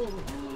Unleash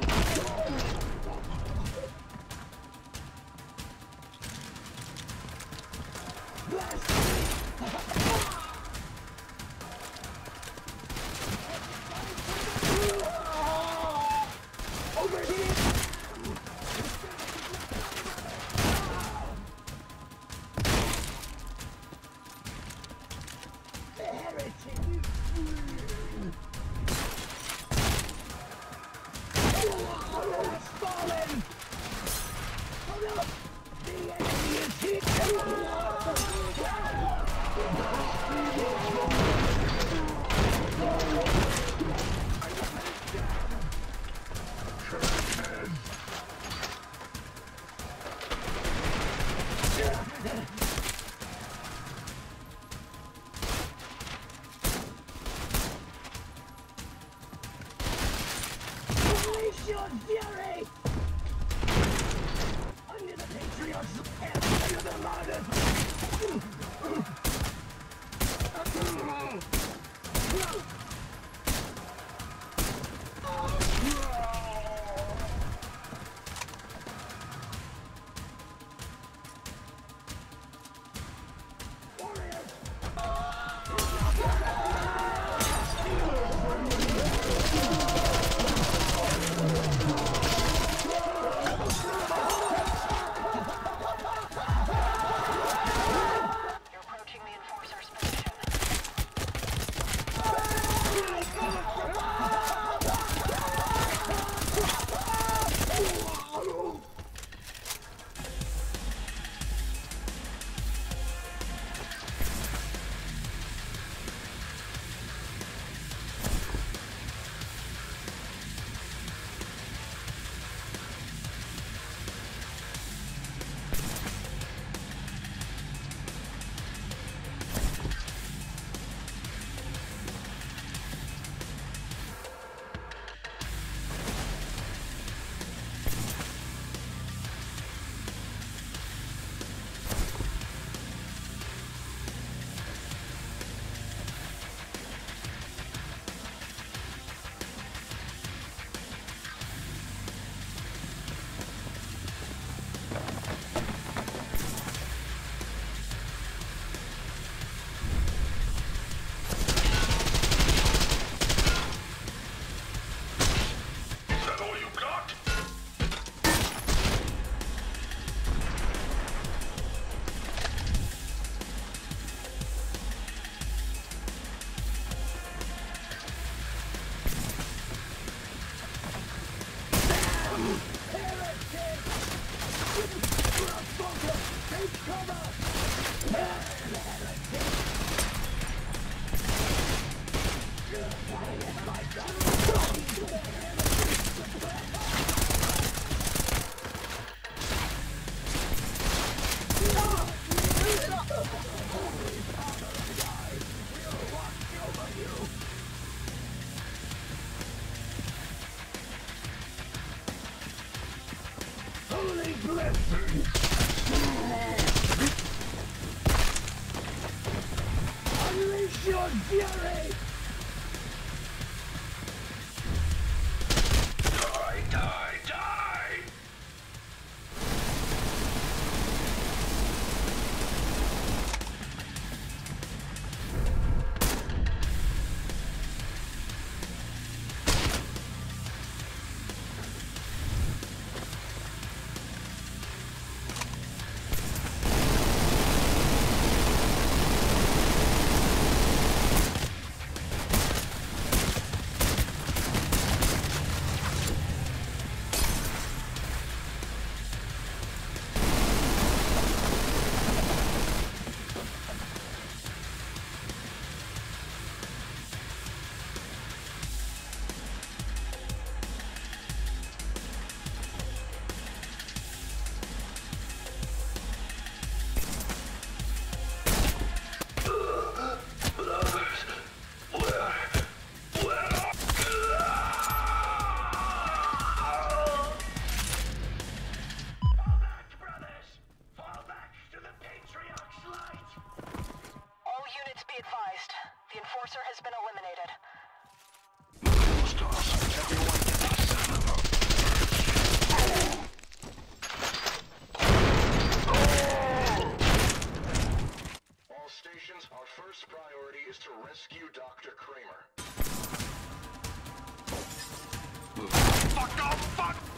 Your fury! Rescue Dr. Kramer. Fuck off! Fuck!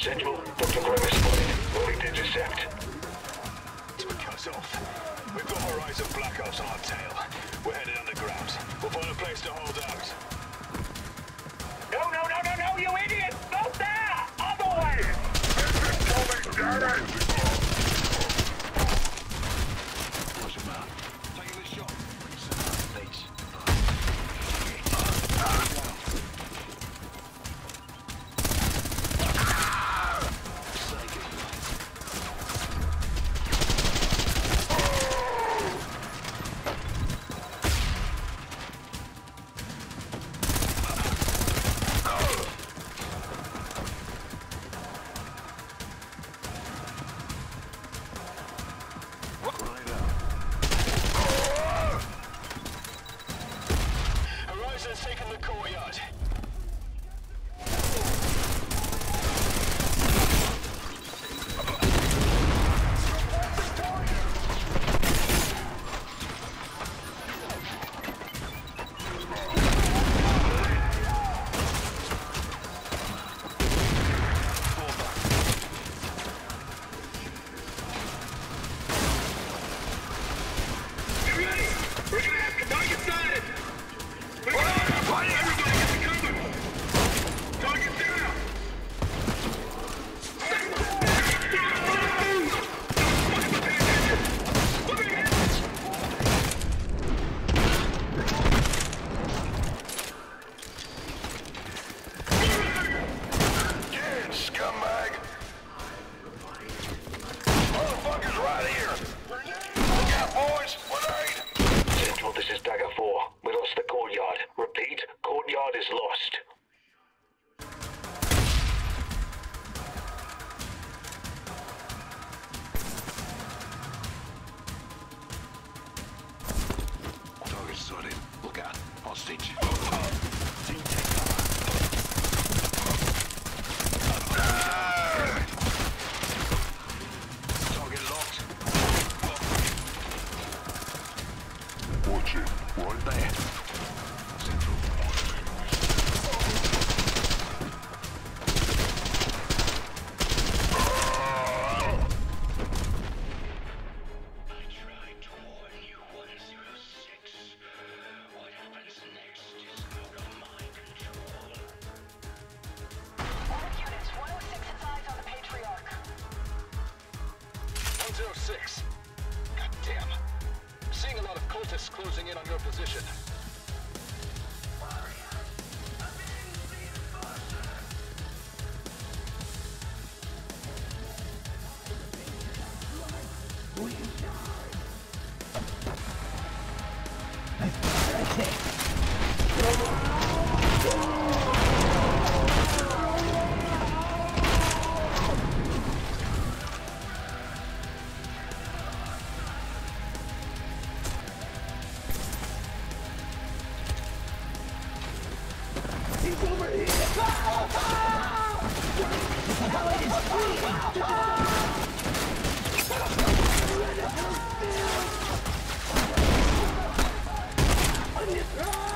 Central, Dr. Kramer spotted. Moving to intercept. It cuts off. We've got Horizon Black Ops on our tail. We're headed underground. We'll find a place to hold out. No, no, no, no, no, you idiot! Not there! Other way! Push Motherfuckers right here! Look out, boys! Grenade! Central, this is Dagger 4. We lost the courtyard. Repeat, courtyard is lost. Target sighted. Look out. Hostage. goodness.